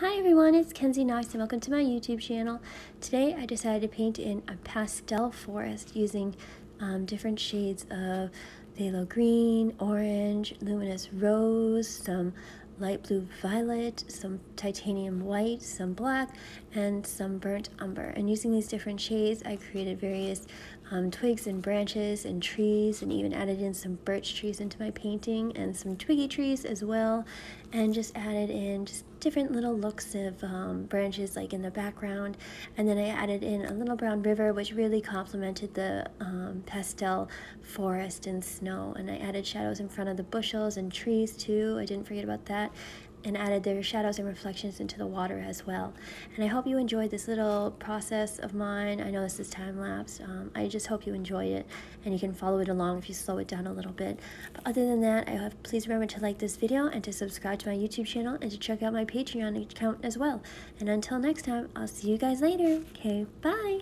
Hi everyone, it's Kenzy Knox and welcome to my YouTube channel. Today I decided to paint in a pastel forest using um, different shades of phthalo green, orange, luminous rose, some light blue violet, some titanium white, some black, and some burnt umber. And using these different shades, I created various um, twigs and branches and trees and even added in some birch trees into my painting and some twiggy trees as well and just added in just different little looks of um, branches like in the background. And then I added in a little brown river which really complemented the um, pastel forest and snow. And I added shadows in front of the bushels and trees too. I didn't forget about that and added their shadows and reflections into the water as well. And I hope you enjoyed this little process of mine. I know this is time lapse. Um, I just hope you enjoy it and you can follow it along if you slow it down a little bit. But other than that, I have, please remember to like this video and to subscribe to my YouTube channel and to check out my Patreon account as well. And until next time, I'll see you guys later. Okay, bye.